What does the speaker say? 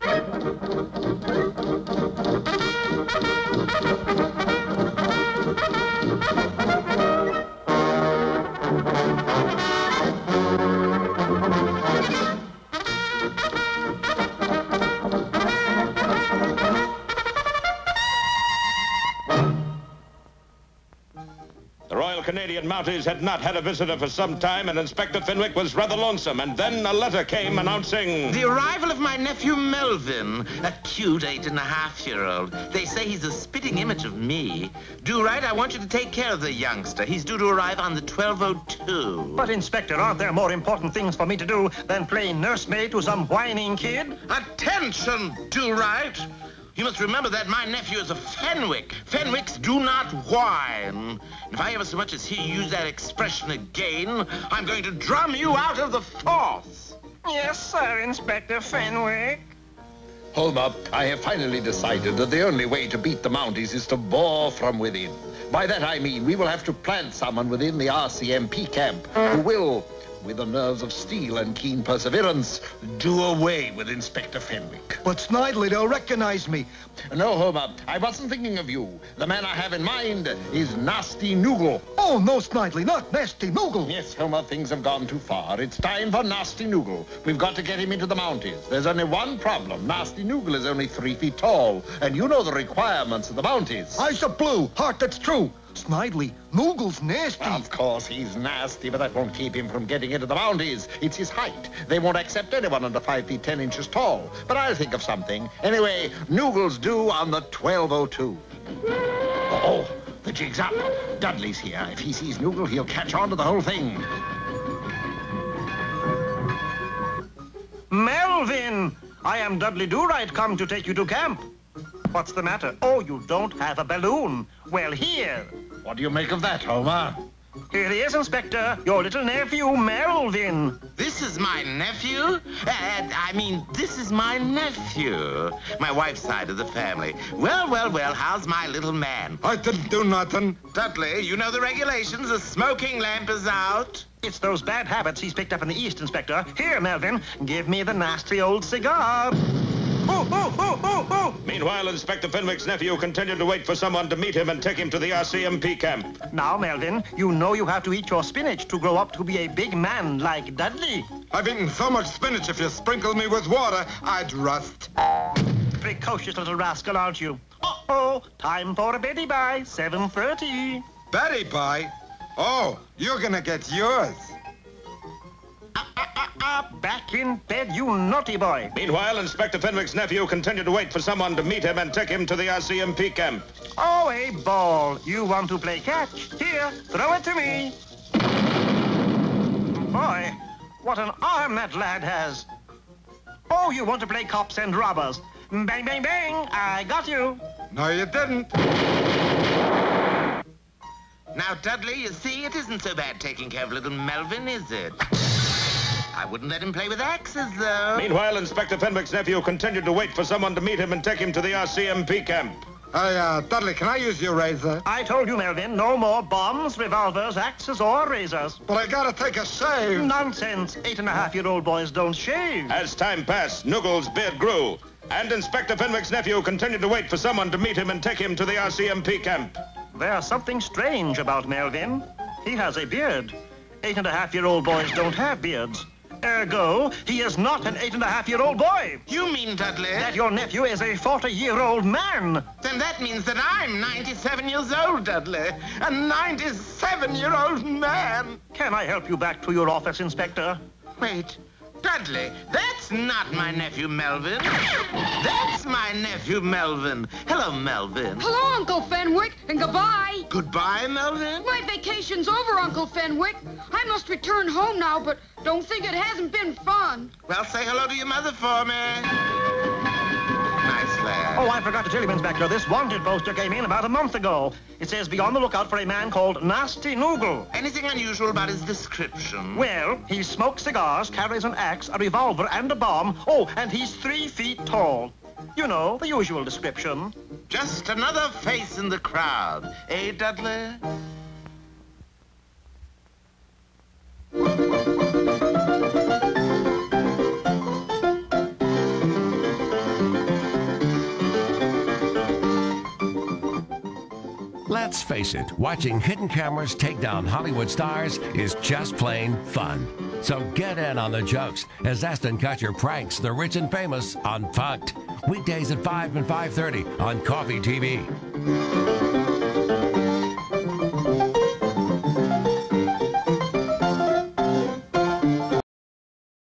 The Royal Canadian Mounties had not had a visitor for some time, and Inspector Fenwick was rather lonesome. And then a letter came announcing... The arrival of my nephew Melvin, a cute eight and a half year old. They say he's a spitting image of me. Do-Right, I want you to take care of the youngster. He's due to arrive on the 1202. But, Inspector, aren't there more important things for me to do than play nursemaid to some whining kid? Attention, Do-Right. You must remember that my nephew is a Fenwick. Fenwicks do not whine. If I ever so much as hear you use that expression again, I'm going to drum you out of the force. Yes, sir, Inspector Fenwick. Homer, I have finally decided that the only way to beat the Mounties is to bore from within. By that I mean we will have to plant someone within the RCMP camp who will, with the nerves of steel and keen perseverance, do away with Inspector Fenwick. But Snidely, they'll recognize me. No, Homer, I wasn't thinking of you. The man I have in mind is Nasty Noogle. Oh, no, Snidely, not Nasty Noogle. Yes, Homer, things have gone too far. It's time for Nasty Noogle. We've got to get him into the Mounties. There's only one problem. Nasty Noogle is only three feet tall, and you know the requirements of the Mounties. Eyes of blue, heart that's true. Snidely, Noogle's nasty. Of course, he's nasty, but that won't keep him from getting into the Mounties. It's his height. They won't accept anyone under five feet ten inches tall. But I'll think of something. Anyway, Noogle's due on the 1202. Oh, the jig's up. Dudley's here. If he sees Noogle, he'll catch on to the whole thing. Melvin! I am Dudley Do-Right come to take you to camp. What's the matter? Oh, you don't have a balloon. Well, here. What do you make of that, Homer? Here he is, Inspector. Your little nephew, Melvin. This is my nephew? Uh, I mean, this is my nephew. My wife's side of the family. Well, well, well, how's my little man? I didn't do nothing. Dudley, you know the regulations. The smoking lamp is out. It's those bad habits he's picked up in the East, Inspector. Here, Melvin, give me the nasty old cigar. Oh, oh, oh, oh, oh! Meanwhile, Inspector Fenwick's nephew continued to wait for someone to meet him and take him to the RCMP camp. Now, Melvin, you know you have to eat your spinach to grow up to be a big man like Dudley. I've eaten so much spinach, if you sprinkled me with water, I'd rust. Precocious little rascal, aren't you? Uh-oh, time for a Betty Bye, 7.30. Betty Bye? Oh, you're gonna get yours. Back in bed, you naughty boy. Meanwhile, Inspector Fenwick's nephew continued to wait for someone to meet him and take him to the RCMP camp. Oh, a ball. You want to play catch? Here, throw it to me. Boy, what an arm that lad has. Oh, you want to play cops and robbers. Bang, bang, bang. I got you. No, you didn't. Now, Dudley, you see, it isn't so bad taking care of little Melvin, is it? I wouldn't let him play with axes, though. Meanwhile, Inspector Fenwick's nephew continued to wait for someone to meet him and take him to the RCMP camp. Hey, uh, Dudley, can I use your razor? I told you, Melvin, no more bombs, revolvers, axes, or razors. But I gotta take a shave. Nonsense. Eight and a half year old boys don't shave. As time passed, Noogle's beard grew, and Inspector Fenwick's nephew continued to wait for someone to meet him and take him to the RCMP camp. There's something strange about Melvin. He has a beard. Eight and a half year old boys don't have beards. Ergo, he is not an eight and a half year old boy. You mean, Dudley? That your nephew is a 40 year old man. Then that means that I'm 97 years old, Dudley. A 97 year old man. Can I help you back to your office, Inspector? Wait. Dudley, that's not my nephew Melvin. That's my nephew Melvin. Hello, Melvin. Hello, Uncle Fenwick, and goodbye. Goodbye, Melvin. My vacation's over, Uncle Fenwick. I must return home now, but don't think it hasn't been fun. Well, say hello to your mother for me. Nice lad. Oh, I forgot to tell you, Inspector, this wanted poster came in about a month ago. It says be on the lookout for a man called Nasty Noogle. Anything unusual about his description? Well, he smokes cigars, carries an axe, a revolver, and a bomb. Oh, and he's three feet tall. You know, the usual description. Just another face in the crowd. Eh, Dudley? Let's face it, watching hidden cameras take down Hollywood stars is just plain fun. So get in on the jokes as Ashton Kutcher pranks the rich and famous on Punk'd. Weekdays at 5 and 5.30 on Coffee TV.